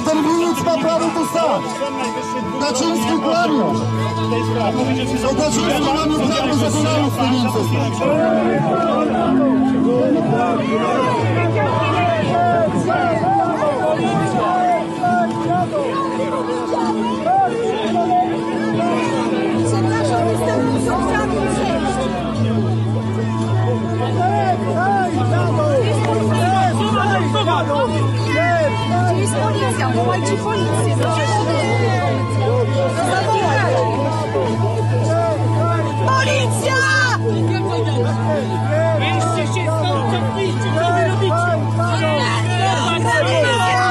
że Derwinic ma prawo tu stać. Kaczyński kłamie. To Kaczyński mamy prawo zakonało w tym miejscu. Policja? Wołajcie policję. No zawołaj. Policja! Weźcie się stąd, cofnijcie, co wy robicie? Policja!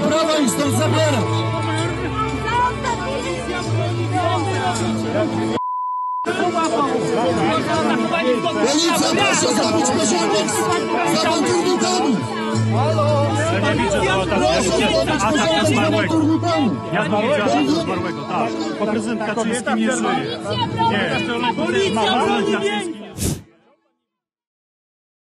ma prawa ich stąd zabierać. Policja proszę zrobić porządek z awanturnikami. Ja nie widzę, jest zrobić atak na porządek z zmarłego. Ja nie widzę ataku zmarłego, tak. Bo prezydent Kaczyński nie żyje. Nie. Prezydent Kaczyński